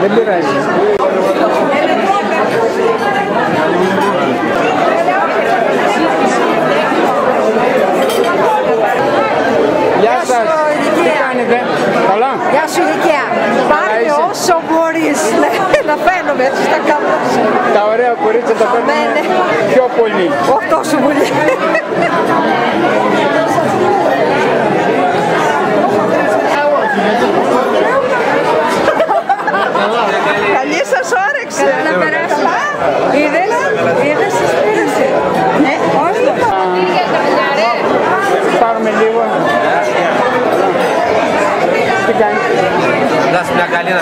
Δεν πειράζει. Γεια σας. Τι κάνετε; Καλά. Γεια σου Ηλικία. Πάρε όσο μπορείς ναι, να φαίνομαι έτσι στα κάτω. Τα ωραία κορίτσια τα φαίνομαι ναι. πιο πολύ. Όχι τόσο πολύ. Καλή σας όρεξη. Να περάσουμε. Είδες, είδες. Ναι, όχι. Πάρουμε λίγο. Τι κάνεις. Να μια καλή